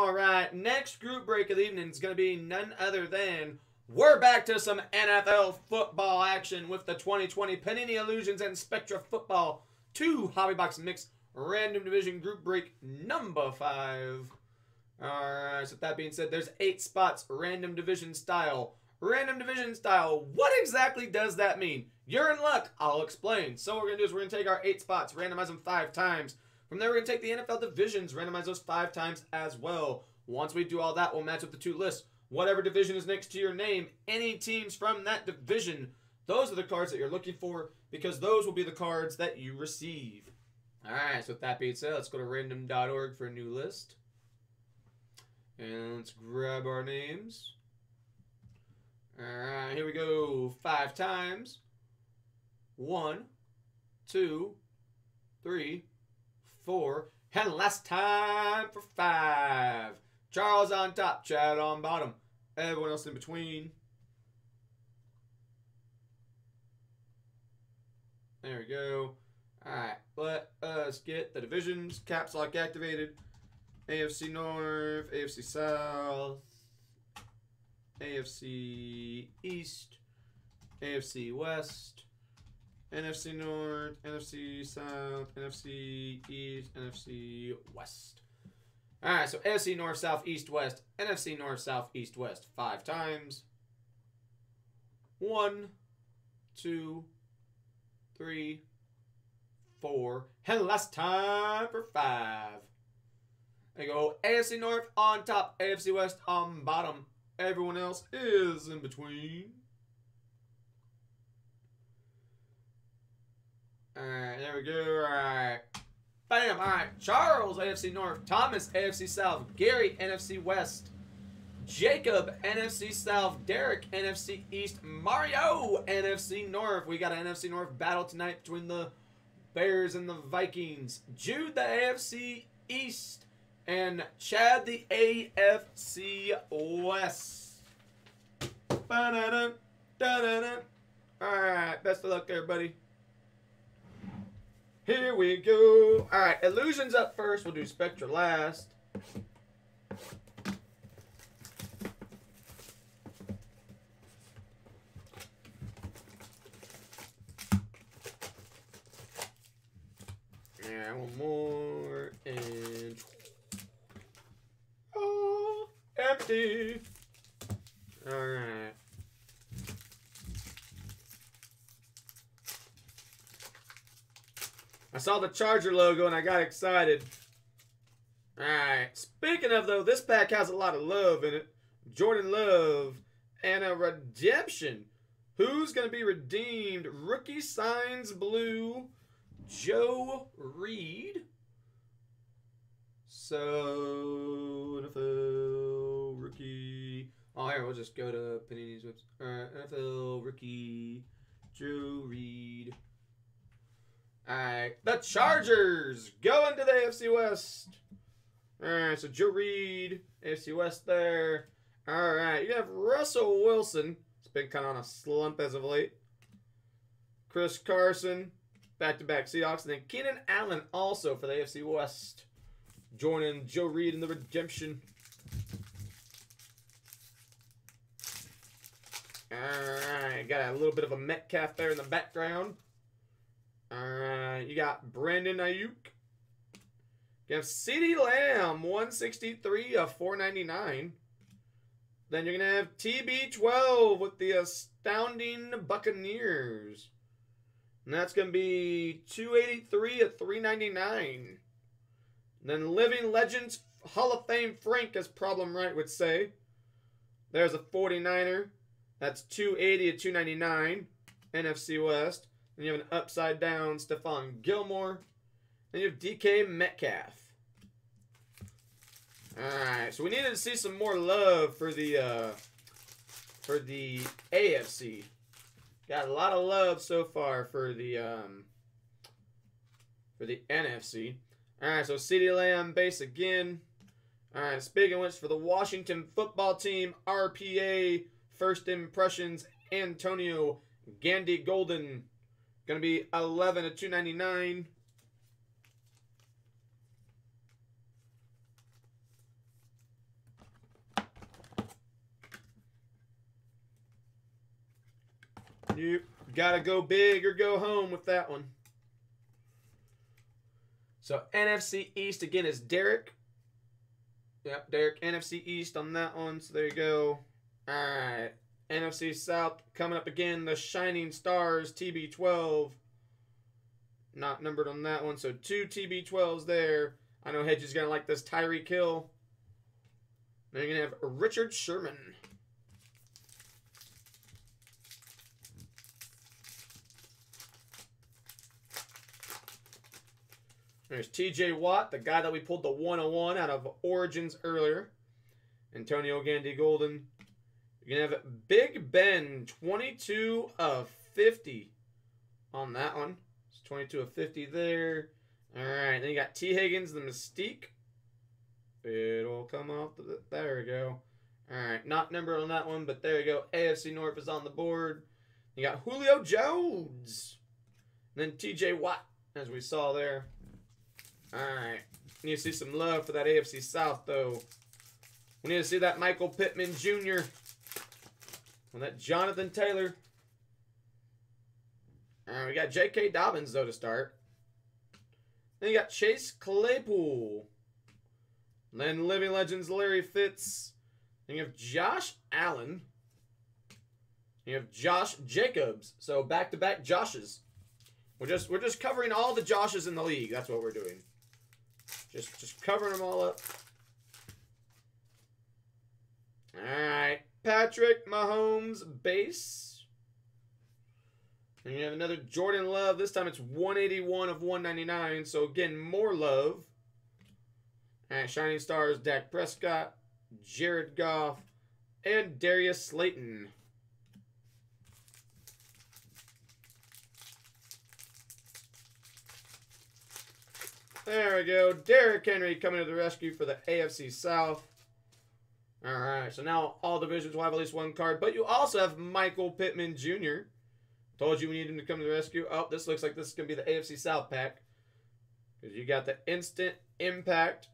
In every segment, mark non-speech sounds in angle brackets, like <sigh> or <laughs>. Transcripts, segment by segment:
All right, next group break of the evening is going to be none other than we're back to some NFL football action with the 2020 Panini Illusions and Spectra Football 2 Hobby Box Mix Random Division Group Break number 5. Alright, so that being said, there's 8 spots, random division style. Random division style, what exactly does that mean? You're in luck, I'll explain. So what we're going to do is we're going to take our 8 spots, randomize them 5 times. From there, we're going to take the NFL divisions, randomize those 5 times as well. Once we do all that, we'll match up the two lists whatever division is next to your name, any teams from that division, those are the cards that you're looking for because those will be the cards that you receive. All right, so with that being said, let's go to random.org for a new list. And let's grab our names. All right, here we go. Five times. One, two, three, four, and last time for five. Charles on top, Chad on bottom. Everyone else in between. There we go. Alright, let us get the divisions. Caps lock activated. AFC North, AFC South, AFC East, AFC West, NFC North, NFC South, NFC East, NFC West. All right, so NFC North, South, East, West. NFC North, South, East, West. Five times. One, two, three, four. And last time for five. There you go. AFC North on top, AFC West on bottom. Everyone else is in between. Alright, there we go. Alright. Bam. All right. Charles, AFC North. Thomas, AFC South. Gary, NFC West. Jacob, NFC South. Derek, NFC East. Mario, NFC North. We got an NFC North battle tonight between the Bears and the Vikings. Jude, the AFC East. And Chad, the AFC West. Ba-da-da, da-da-da. All right. Best of luck, everybody. Here we go. All right, illusions up first. We'll do Spectra last. Yeah, one more and oh, empty. All right. I saw the Charger logo and I got excited. Alright, speaking of though, this pack has a lot of love in it. Jordan Love and a redemption. Who's going to be redeemed? Rookie signs blue, Joe Reed. So, NFL rookie. Oh, here, we'll just go to Panini's website. Alright, NFL rookie, Joe Reed. Alright, the Chargers going to the AFC West. Alright, so Joe Reed, AFC West there. Alright, you have Russell Wilson. It's been kind of on a slump as of late. Chris Carson, back-to-back Seahawks. And then Keenan Allen also for the AFC West. Joining Joe Reed in the redemption. Alright, got a little bit of a Metcalf there in the background. Alright, you got Brandon Aiyuk. You have CeeDee Lamb, 163 of 499. Then you're going to have TB12 with the astounding Buccaneers. And that's going to be 283 of 399. Then Living Legends Hall of Fame Frank, as Problem Right would say. There's a 49er. That's 280 of 299. NFC West. You have an upside down Stephon Gilmore. Then you have DK Metcalf. Alright, so we needed to see some more love for the uh, for the AFC. Got a lot of love so far for the um, for the NFC. Alright, so CeeDee Lamb base again. Alright, speaking of which, for the Washington football team, RPA first impressions, Antonio Gandy Golden. Going to be 11 to 299. You gotta go big or go home with that one. So NFC East again is Derek. Yep, Derek NFC East on that one. So there you go. All right. NFC South coming up again. The Shining Stars TB12. Not numbered on that one. So two TB12s there. I know Hedge is going to like this Tyreek Hill. Then you're going to have Richard Sherman. There's TJ Watt, the guy that we pulled the 101 out of Origins earlier. Antonio Gandy Golden. You're going to have Big Ben, 22 of 50 on that one. It's 22 of 50 there. All right, then you got Tee Higgins, the Mystique. It'll come off. The, there we go. All right, not number on that one, but there you go. AFC North is on the board. You got Julio Jones. And then TJ Watt, as we saw there. Alright. Need to see some love for that AFC South, though. We need to see that Michael Pittman Jr. And that Jonathan Taylor. Alright, we got J.K. Dobbins, though, to start. Then you got Chase Claypool. Then Living Legends Larry Fitz. Then you have Josh Allen. You have Josh Jacobs. So back-to-back -back Joshes. We're just we're just covering all the Joshes in the league. That's what we're doing. Just, just covering them all up. All right. Patrick Mahomes base. And you have another Jordan Love. This time it's 181 of 199. So again, more love. Right. Shining Stars, Dak Prescott, Jared Goff, and Darius Slayton. There we go. Derrick Henry coming to the rescue for the AFC South. All right, so now all divisions will have at least one card, but you also have Michael Pittman Jr. Told you we need him to come to the rescue. Oh, this looks like this is going to be the AFC South pack. Because you got the instant impact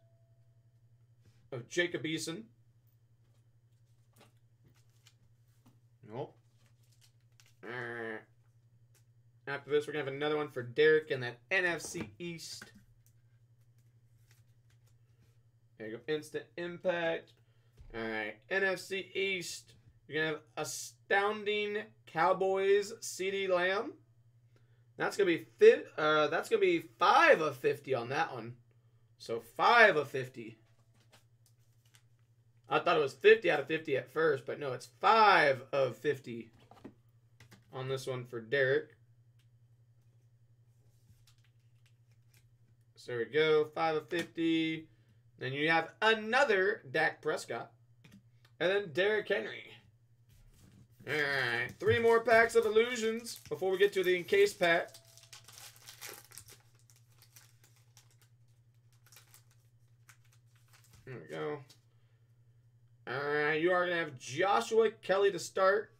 of Jacob Eason. Nope. All right. After this, we're going to have another one for Derek in that NFC East. There you go. Instant impact. All right. NFC East. You're to have Astounding Cowboys CeeDee Lamb. That's to be uh, that's to be 5 of 50 on that one. So 5 of 50. I thought it was 50 out of 50 at first, but no, it's 5 of 50 on this one for Derek. So there we go. 5 of 50. Then you have another Dak Prescott. And then Derrick Henry. Alright. Three more packs of illusions before we get to the encased pack. There we go. Alright, you are going to have Joshua Kelly to start.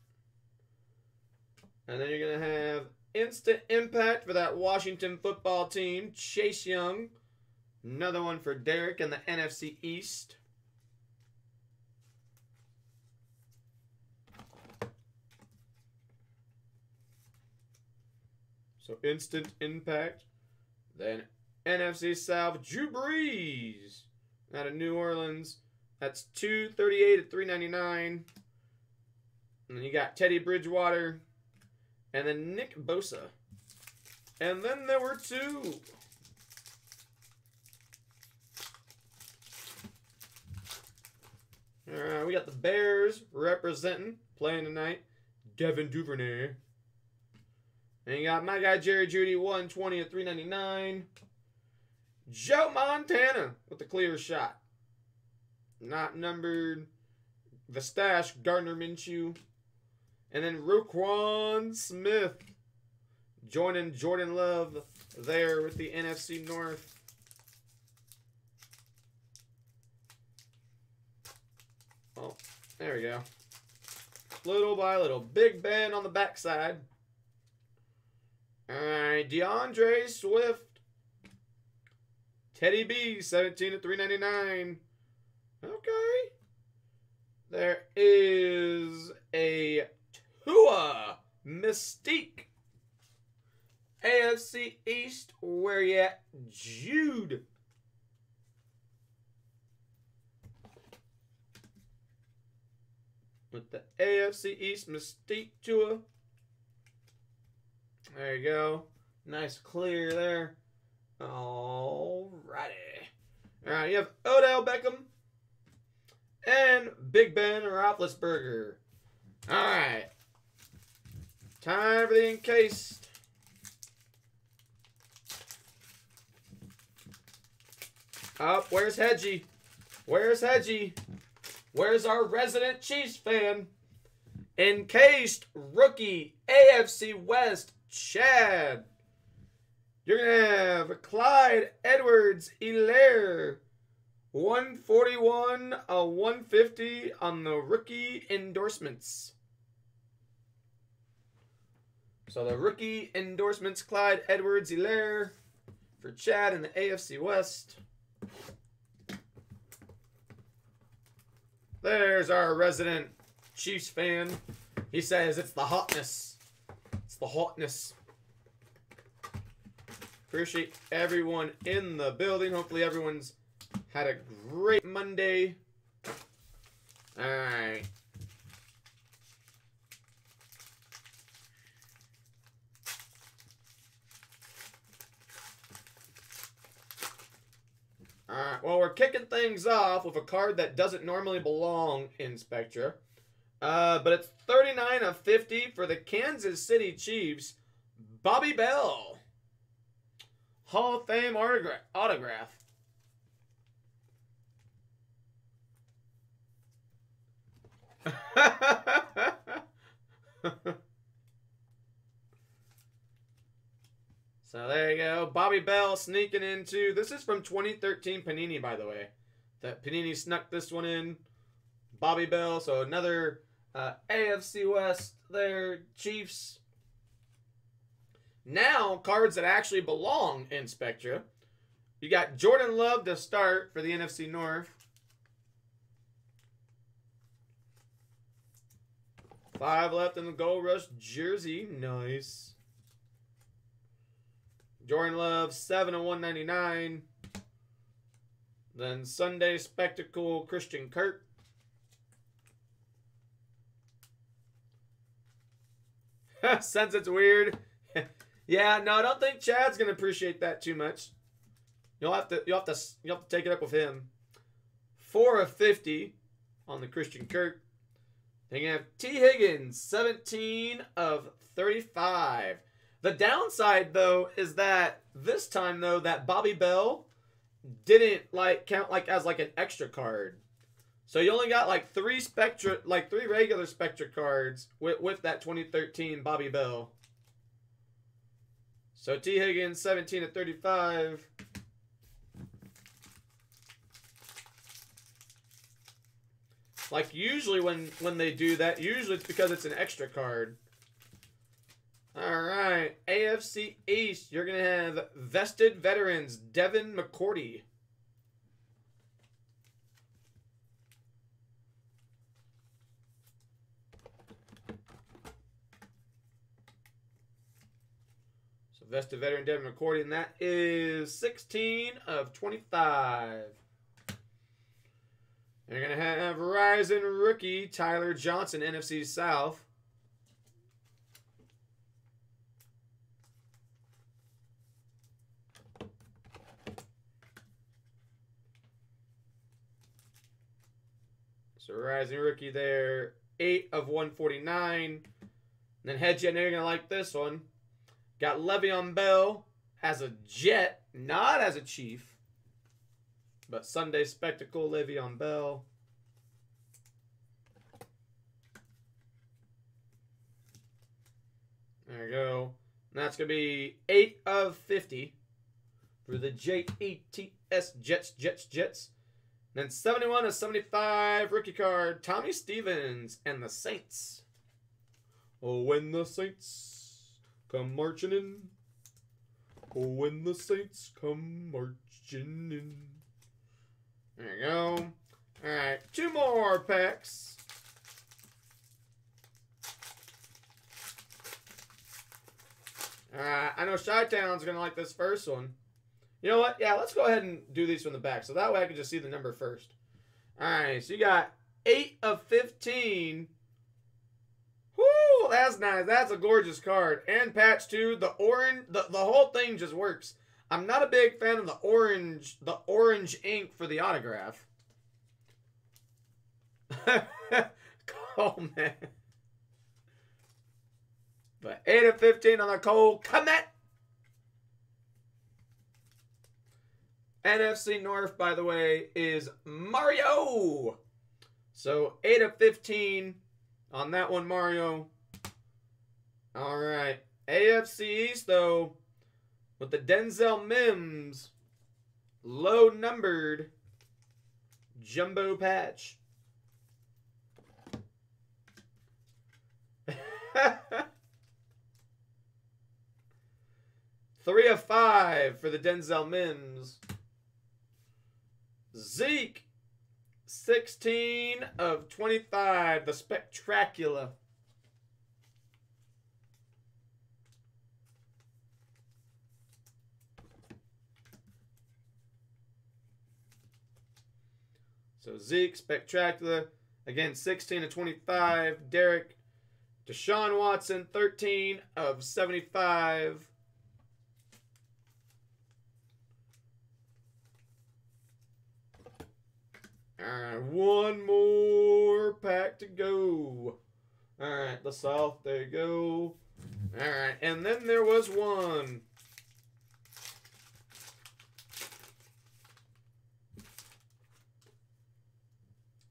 And then you're going to have instant impact for that Washington football team, Chase Young. Another one for Derek in the NFC East. So instant impact. Then NFC South, Drew Brees out of New Orleans. That's 238 at 399. And then you got Teddy Bridgewater. And then Nick Bosa. And then there were two. All right, we got the Bears representing, playing tonight. Devin Duvernay. And you got my guy Jerry Jeudy, 120 at 399. Joe Montana with the clear shot. Not numbered. The stash, Gardner Minshew. And then Roquan Smith joining Jordan Love there with the NFC North. Oh, there we go. Little by little. Big Ben on the backside. Alright, D'Andre Swift. Teddy B, 17 to 399. Okay. There is a Tua Mystique. AFC East, where you at, Jude? With the AFC East Mystique Tua. There you go. Nice clear there. Alrighty. Alright, you have Odell Beckham and Big Ben Roethlisberger. Alright. Time for the encased. Up, where's Hedgie? Where's Hedgie? Where's our resident Chiefs fan? Encased rookie AFC West Chad. You're going to have Clyde Edwards Helaire. 141, a 150 on the rookie endorsements. So the rookie endorsements, Clyde Edwards Helaire for Chad in the AFC West. There's our resident Chiefs fan. He says it's the hotness. It's the hotness. Appreciate everyone in the building. Hopefully everyone's had a great Monday. Alright. Alright, well, we're kicking things off with a card that doesn't normally belong in Spectra. Uh, but it's 39 of 50 for the Kansas City Chiefs. Bobby Bell. Hall of Fame autogra autograph. <laughs> so there you go. Bobby Bell sneaking into. This is from 2013 Panini, by the way. That Panini snuck this one in. Bobby Bell. So another uh, AFC West there. Chiefs. Now, cards that actually belong in Spectra. You got Jordan Love to start for the NFC North. Five left in the Gold Rush jersey. Nice. Jordan Love, 7 of 199. Then Sunday Spectacle, Christian Kirk. <laughs> Since it's weird. <laughs> yeah, no, I don't think Chad's gonna appreciate that too much. You'll have to you'll have to you'll have to take it up with him. Four of fifty on the Christian Kirk. Then you have Tee Higgins, 17 of 35. The downside, though, is that this time, though, that Bobby Bell didn't like count like as like an extra card. So you only got like three Spectra, like three regular Spectra cards with, with that 2013 Bobby Bell. So Tee Higgins, 17 to 35. Like usually when when they do that, usually it's because it's an extra card. All right, AFC East, you're gonna have vested veterans Devin McCourty. Vested veteran Devin McCourty, and that is 16 of 25. You're going to have Rising rookie Tyler Johnson, NFC South. So Rising rookie there, 8 of 149. And then head jet, you're going to like this one. Got Le'Veon Bell as a Jet, not as a Chief. But Sunday Spectacle, Le'Veon Bell. There you go. And that's going to be 8 of 50 for the J-E-T-S Jets, Jets, Jets. And then 71 of 75 rookie card, Tommy Stevens and the Saints. Oh, when the Saints come marching in. Oh, when the Saints come marching in. There you go. Alright, two more packs. Alright, I know Chi Town's gonna like this first one. You know what? Yeah, let's go ahead and do these from the back. So that way I can just see the number first. Alright, so you got 8 of 15. That's nice. That's a gorgeous card. And patch too. The orange, the, the whole thing just works. I'm not a big fan of the orange, the orange ink for the autograph. <laughs> Coleman. But 8 of 15 on the Cole Kmet. NFC North, by the way, is Mario. So 8 of 15 on that one, Mario. All right. AFC East, though, with the Denzel Mims low numbered jumbo patch. <laughs> Three of five for the Denzel Mims. Zeke, 16 of 25, the Spectacular. So Zeke, Spectacular. Again, 16 of 25. Derek, Deshaun Watson, 13 of 75. Alright, one more pack to go. Alright, the South, there you go. Alright, and then there was one.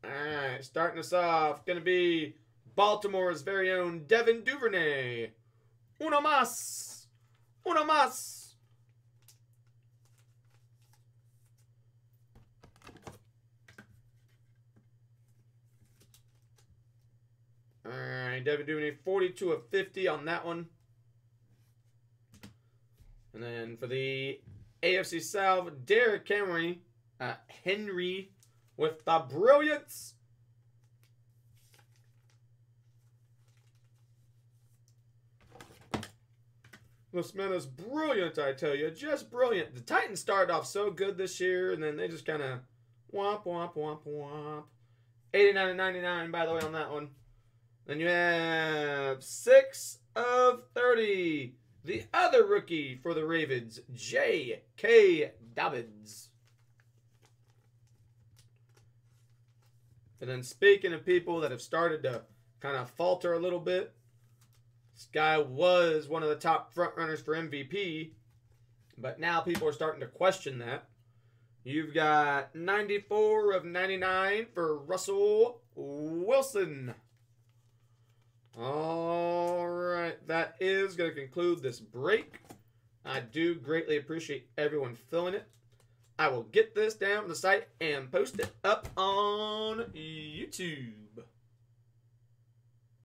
Alright, starting us off, gonna be Baltimore's very own Devin Duvernay. Uno más. Uno más. Alright, Devin Duvernay, 42 of 50 on that one. And then for the AFC South, Derrick Henry, uh, Henry with the brilliance. This man is brilliant, I tell you. Just brilliant. The Titans started off so good this year, and then they just kind of womp, womp, womp, womp. 89 and 99, by the way, on that one. Then you have 6 of 30. The other rookie for the Ravens, J.K. Dobbins. And then speaking of people that have started to kind of falter a little bit, this guy was one of the top frontrunners for MVP, but now people are starting to question that. You've got 94 of 99 for Russell Wilson. All right, that is going to conclude this break. I do greatly appreciate everyone filling it. I will get this down the site and post it up on YouTube.